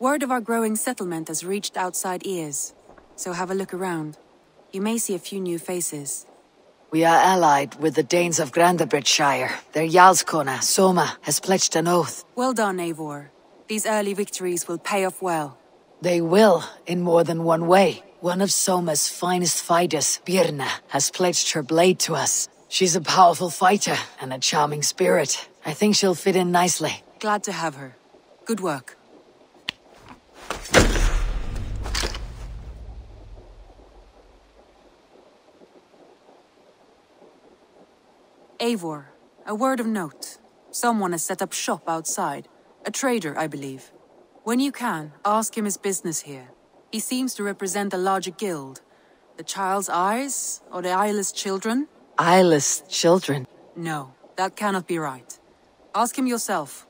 Word of our growing settlement has reached outside ears, so have a look around. You may see a few new faces. We are allied with the Danes of Grantebridgescire. Their Jarlskona, Soma, has pledged an oath. Well done, Eivor. These early victories will pay off well. They will, in more than one way. One of Soma's finest fighters, Birna, has pledged her blade to us. She's a powerful fighter and a charming spirit. I think she'll fit in nicely. Glad to have her. Good work. Eivor, a word of note. Someone has set up shop outside. A trader, I believe. When you can, ask him his business here. He seems to represent a larger guild. The Child's Eyes, or the Eyeless Children? Eyeless children? No, that cannot be right. Ask him yourself.